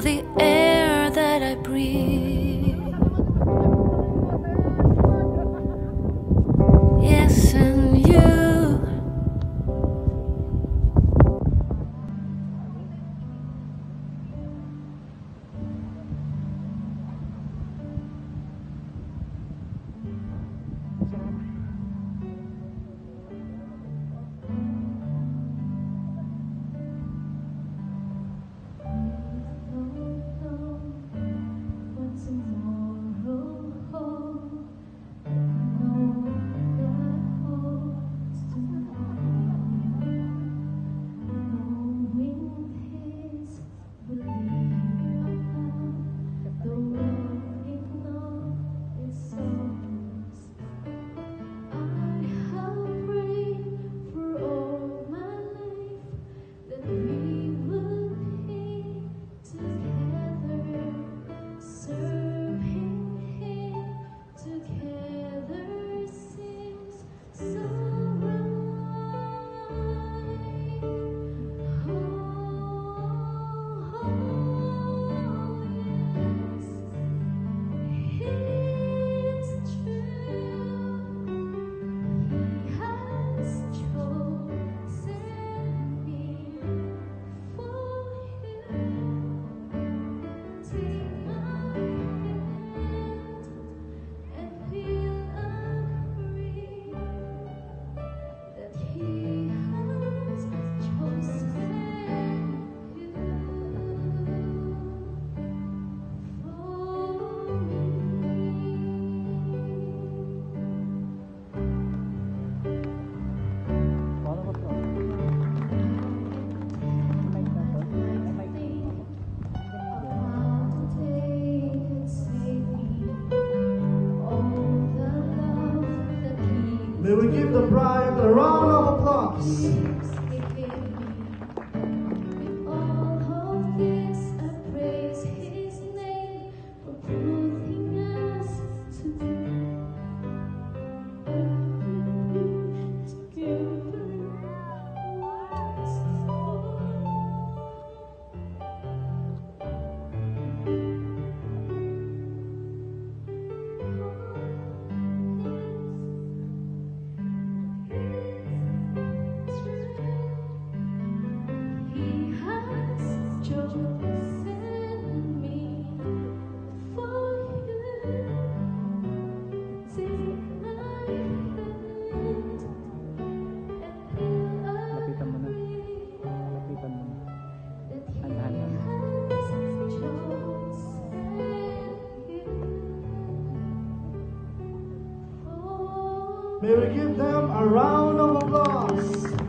the end. So May we give the bride a round of applause. May we give them a round of applause.